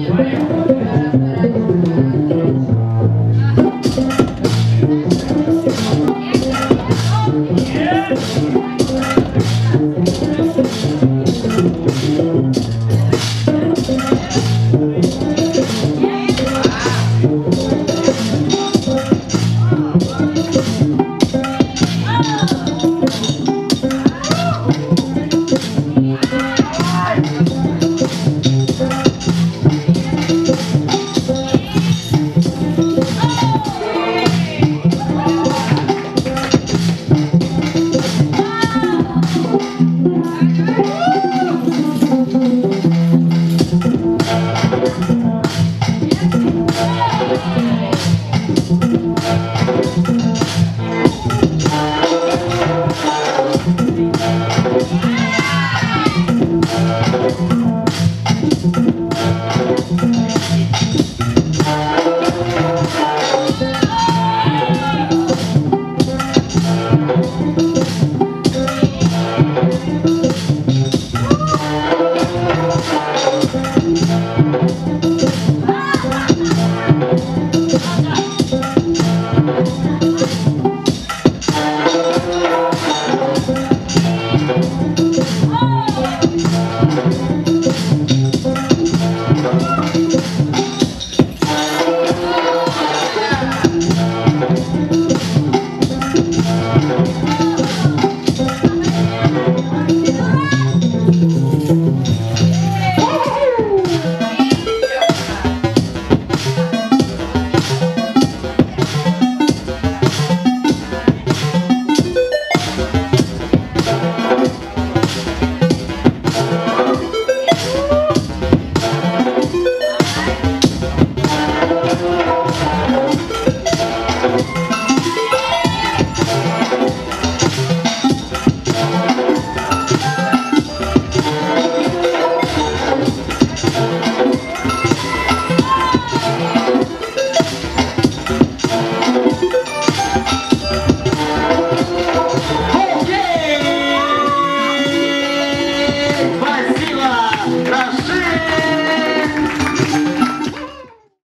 You.